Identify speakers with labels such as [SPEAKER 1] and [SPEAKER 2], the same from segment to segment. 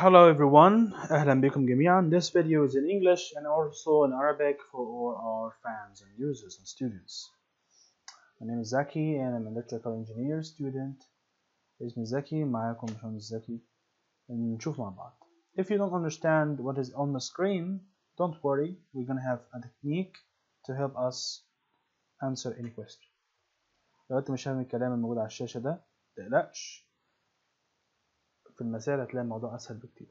[SPEAKER 1] Hello everyone, أهلا بكم جميعا. This video is in English and also in Arabic for all our fans and users and students. My name is Zaki and I'm an electrical engineer student. اسمي زكي معاكم باشمهندس زكي. نشوف مع بعض. If you don't understand what is on the screen, don't worry. We're gonna have a technique to help us answer any question. لو انت مش فاهم الكلام الموجود على الشاشة ده متقلقش في المسائل هتلاقي الموضوع أسهل بكتير.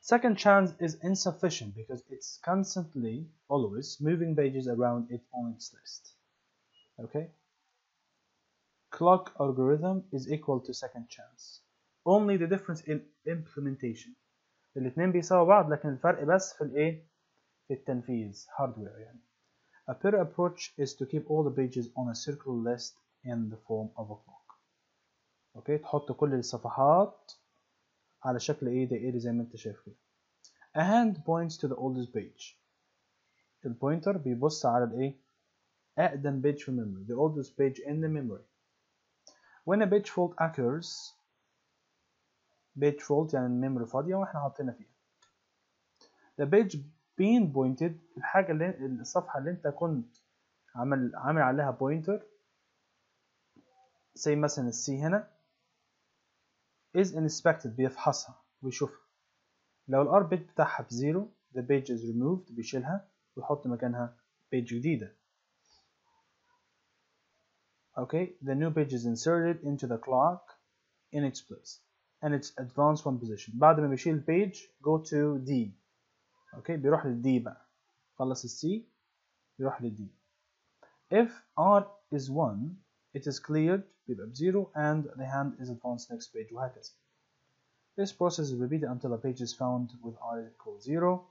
[SPEAKER 1] Second chance is insufficient because it's constantly, always, moving pages around it on its list. Okay? Clock algorithm is equal to second chance. Only the difference in implementation. الاتنين بيساووا بعض لكن الفرق بس في الايه؟ في التنفيذ hardware يعني. A better approach is to keep all the pages on a circular list in the form of a clock. أوكي؟ تحط كل الصفحات على شكل إيه دائري زي ما انت شايف كده. A hand points to the oldest page. البوينتر بيبص على الايه؟ اقدم page في memory. The oldest page in the memory. When a page fault occurs page fault يعني الميموري فاضية وإحنا حاطينها فيها. The page being pointed الحاجة اللي الصفحة اللي انت كنت عامل عامل عليها بوينتر زي مثلا السي هنا. is inspected بيفحصها ويشوفها لو الار بيت بتاعها بزيرو the page is removed بيشيلها ويحط مكانها page جديدة okay the new page is inserted into the clock in its place and its advanced one position بعد ما بيشيل page go to D okay بيروح للدي بقى خلص السي بيروح للدي if R is 1 it is cleared بيبقى بزيرو and the hand is advanced next page وهكذا. This process is repeated until a page is found with r equals 0.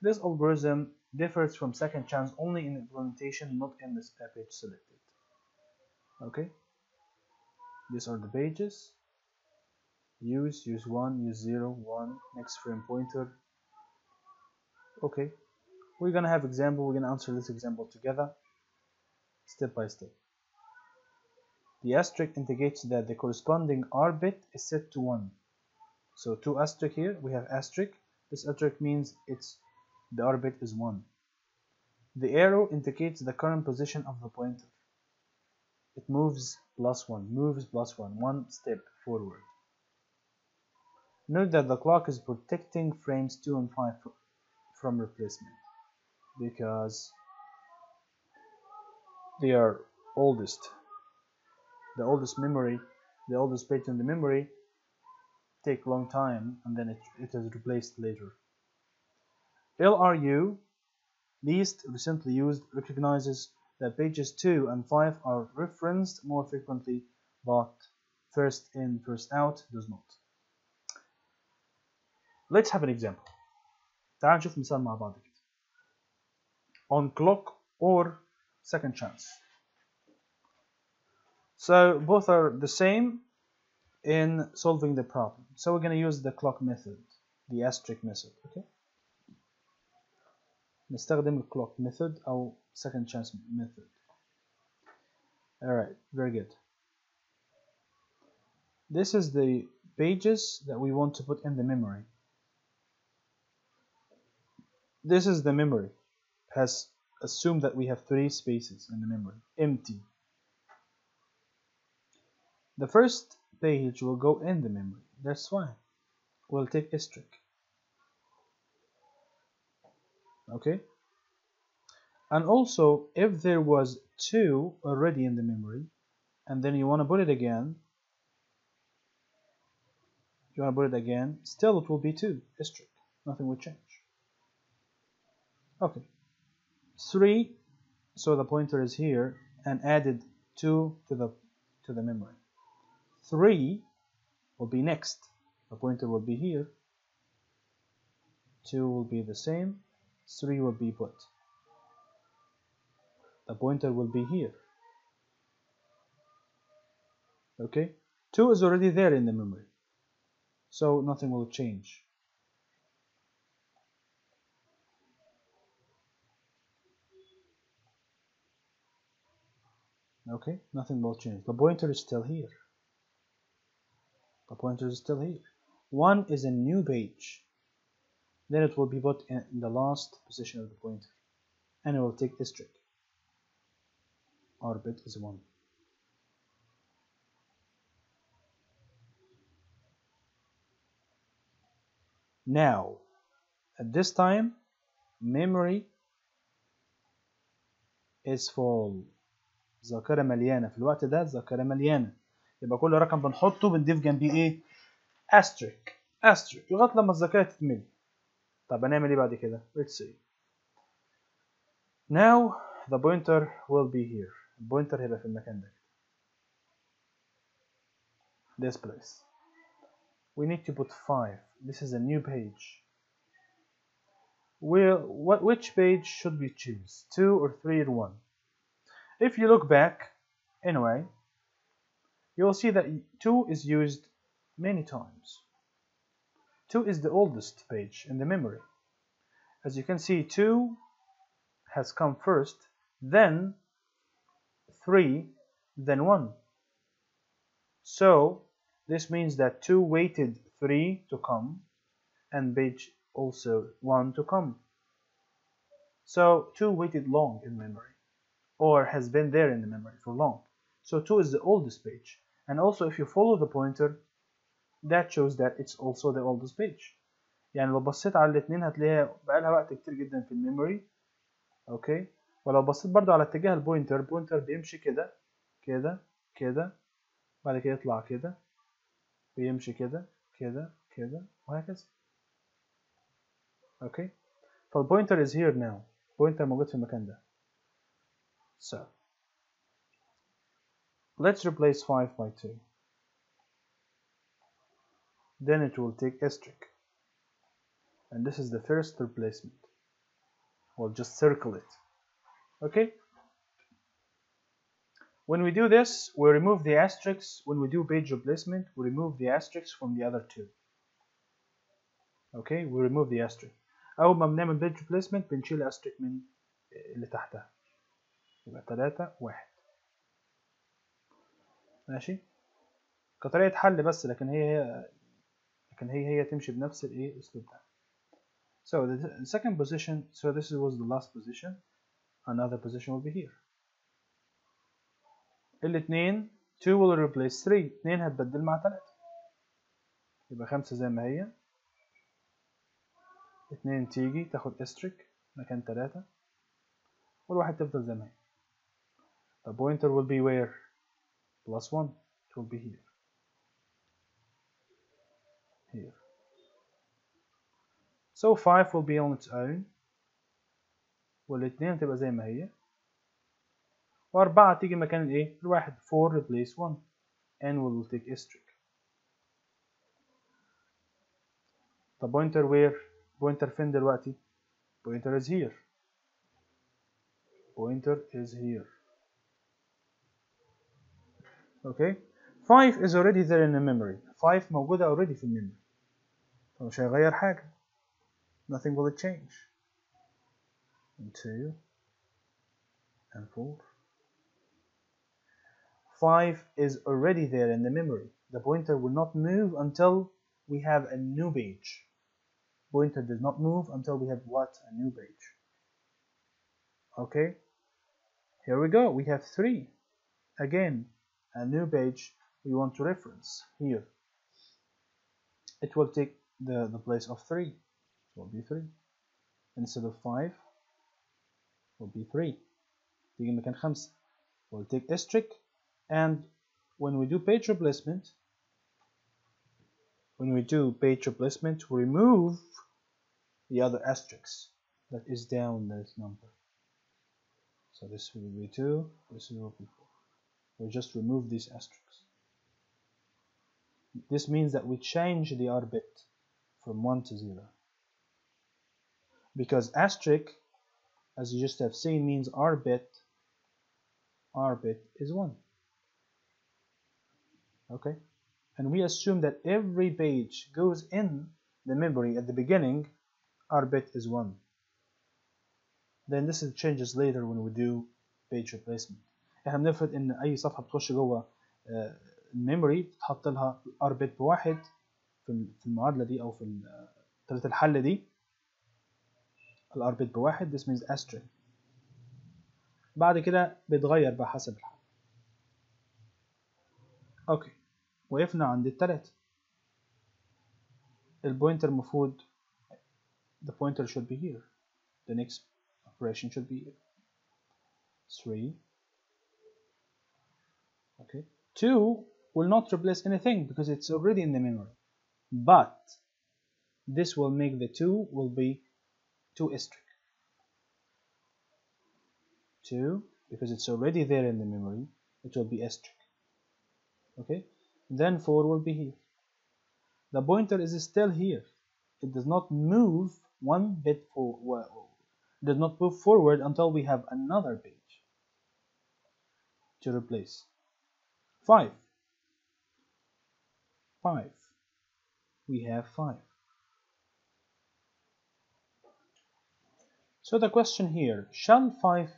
[SPEAKER 1] This algorithm differs from second chance only in implementation, not in the page selected. Okay? These are the pages. Use, use 1, use 0, 1, next frame pointer. Okay. We're gonna have example, we're gonna answer this example together, step by step. The asterisk indicates that the corresponding R bit is set to 1. So two asterisk here, we have asterisk. This asterisk means it's the R bit is 1. The arrow indicates the current position of the pointer. It moves plus 1, moves plus 1, one step forward. Note that the clock is protecting frames 2 and 5 from replacement because they are oldest the oldest memory, the oldest page in the memory, take long time and then it, it is replaced later. LRU, least recently used, recognizes that pages 2 and 5 are referenced more frequently, but first in, first out does not. Let's have an example. تعال نشوف مثال مع بعض كده. On clock or second chance. So both are the same in solving the problem. So we're going to use the clock method, the asterisk method, okay? نستخدم الclock method أو second chance method. Alright, very good. This is the pages that we want to put in the memory. This is the memory. Has assumed that we have three spaces in the memory, empty. The first page will go in the memory. That's fine. We'll take asterisk. Okay? And also, if there was two already in the memory, and then you want to put it again, you want to put it again, still it will be two, asterisk. Nothing will change. Okay. Three, so the pointer is here, and added two to the to the memory. 3 will be next. The pointer will be here. 2 will be the same. 3 will be put. The pointer will be here. Okay? 2 is already there in the memory. So nothing will change. Okay? Nothing will change. The pointer is still here. Pointers still here. One is a new page. Then it will be put in the last position of the pointer. And it will take this trick. R bit is one. Now, at this time, memory is full. ذاكرة مليانة في الوقت ده ذاكرة مليانة يبقى كل رقم بنحطه بنضيف جنبيه إيه asterisk asterisk لغاية لما الذاكرة تتملي طب هنعمل إيه بعد كده let's see now the pointer will be here البوينتر هيبقى في المكان ده this place we need to put 5 this is a new page well, what, which page should we choose 2 or 3 or 1 if you look back anyway you'll see that 2 is used many times. 2 is the oldest page in the memory. As you can see 2 has come first then 3 then 1 so this means that 2 waited 3 to come and page also 1 to come. So 2 waited long in memory or has been there in the memory for long so 2 is the oldest page. And also if you follow the pointer that shows that it's also the oldest page. يعني لو بصيت على الاثنين هتلاقيها بقالها وقت كتير جدا في الميموري. أوكي؟ ولو بصيت برضو على اتجاه البوينتر البوينتر بيمشي كده كده كده بعد كده يطلع كده بيمشي كده كده كده وهكذا. أوكي؟ فالبوينتر is here now. البوينتر موجود في المكان ده. So let's replace 5 by 2 then it will take asterisk and this is the first replacement we'll just circle it okay when we do this we remove the asterisks when we do page replacement we remove the asterisks from the other two okay we remove the asterisk أول ما بنعمل page replacement بنشيل asterisk من اللي تحتها يبقى تلاتة واحد ماشي؟ كطريقة حل بس لكن هي هي لكن هي هي تمشي بنفس الايه الاسلوب ده so the second position so this was the last position. Another position will be here. الاثنين 2 will replace 3 2 هتبدل مع 3 يبقى 5 زي ما هي. 2 تيجي تاخد استريك مكان 3 والواحد تفضل زي ما هي. The pointer will be where plus 1 it will be here here so 5 will be on its own والاثنين تبقى زي ما هي وأربعة تيجي مكان الإيه؟ الواحد 4 replace 1 and we will take asterisk طب pointer where؟ pointer فين دلوقتي؟ pointer is here pointer is here okay 5 is already there in the memory 5 موجودة already في الميموري فمش هيغير حاجة nothing will change and 2 and 4 5 is already there in the memory the pointer will not move until we have a new page pointer does not move until we have what a new page okay here we go we have 3 again a new page we want to reference here it will take the, the place of 3 it will be 3 instead of 5 will be 3 تيجي مكان 5 we'll take asterisk and when we do page replacement when we do page replacement we remove the other asterisk that is down this number so this will be 2 this will be 4 we just remove these asterisks this means that we change the r bit from 1 to 0 because asterisk as you just have seen means r bit r bit is 1 okay? And we assume that every page goes in the memory at the beginning r bit is 1 then this changes later when we do page replacement إحنا بنفرض إن أي صفحة بتخش جوه الميموري بتحط لها r bit بواحد في المعادلة دي أو في طريقه الحل دي. الار بت بواحد this means s string بعد كده بيتغير بقى حسب الحل. أوكي. وقفنا عند التلاتة. البوينتر المفروض the pointer should be here. the next operation should be here. 3 okay 2 will not replace anything because it's already in the memory. But this will make the 2 will be 2 string. 2 because it's already there in the memory it will be string. Okay? Then 4 will be here. The pointer is still here. It does not move one bit for well, does not move forward until we have another page to replace 5. 5. We have 5. So the question here, shall 5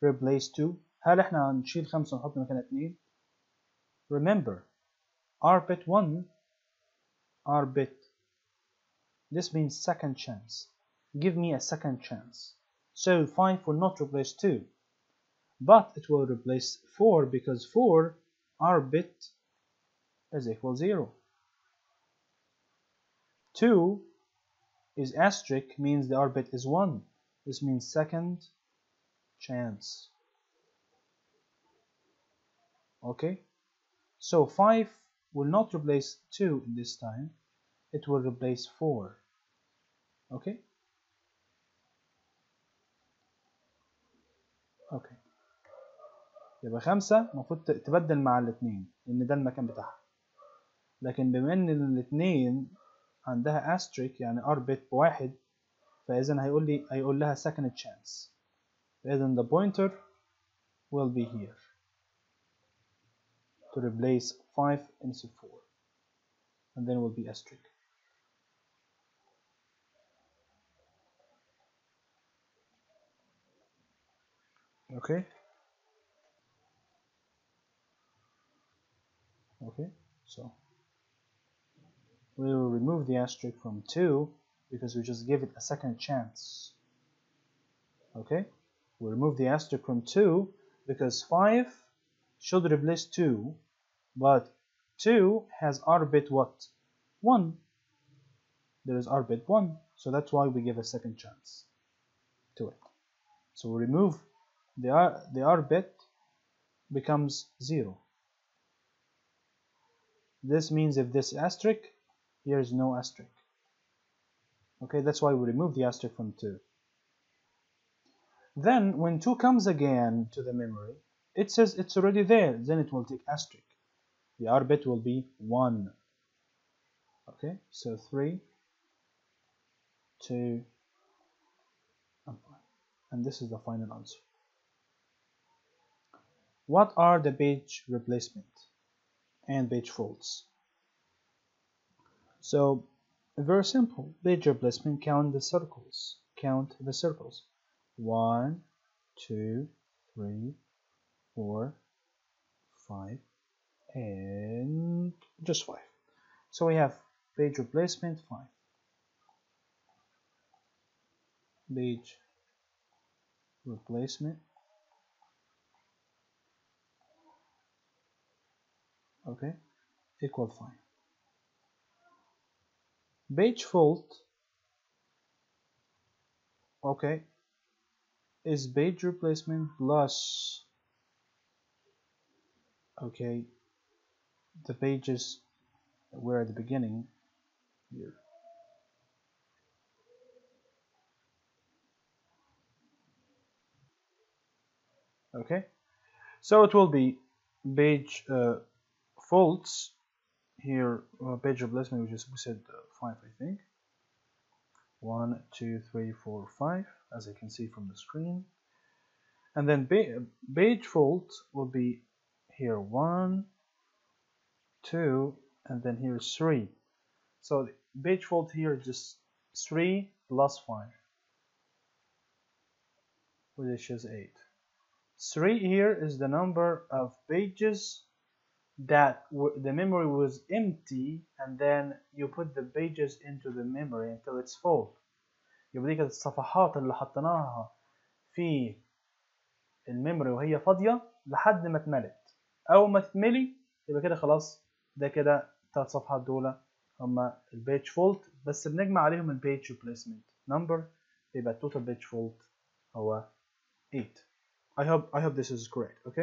[SPEAKER 1] replace 2? هل احنا هنشيل خمسة ونحط مكانها اثنين? Remember, r bit 1, r bit, this means second chance. Give me a second chance. So 5 will not replace 2, but it will replace 4 because 4 r bit is equal 0 2 is asterisk means the r bit is 1 this means second chance. Okay? So 5 will not replace 2 in this time. It will replace 4 okay يبقى خمسة المفروض تبدل مع الاتنين لأن ده المكان بتاعها. لكن بما إن الاتنين عندها asterisk يعني r bit بواحد فإذا هيقول لي هيقول لها second chance. فإذا the pointer will be here to replace 5 instead of 4 and then will be asterisk. Okay. Okay so we will remove the asterisk from 2 because we just give it a second chance. Okay we remove the asterisk from 2 because 5 should replace 2 but 2 has r bit what? 1 there is r bit 1 so that's why we give a second chance to it. So we remove the r the r bit becomes 0 this means if this asterisk here is no asterisk. Okay that's why we remove the asterisk from 2 then when 2 comes again to the memory it says it's already there then it will take asterisk. The r bit will be 1 okay so 3 2 and 5 and this is the final answer. What are the page replacement and page faults so very simple. Page replacement count the circles. Count the circles. One two three four five and just five. So we have page replacement five. Page replacement okay? Equal 5 page fault okay is page replacement plus okay the pages were at the beginning here. Okay? So it will be page uh, faults here uh, page replacement which is we said uh, 5 I think. One two three four five as you can see from the screen. And then page fault will be here one two and then here is three. So the page fault here is just three plus five which is eight. Three here is the number of pages that the memory was empty and then you put the pages into the memory until it's full. يبقى دي كانت الصفحات اللي حطيناها في الميموري وهي فاضية لحد ما اتملت. أول ما تتملي يبقى كده خلاص ده كده التلات صفحات دول هما البيج فولت بس بنجمع عليهم البيج replacement. Number يبقى التوتال بيج فولت هو 8 I hope I hope this is correct okay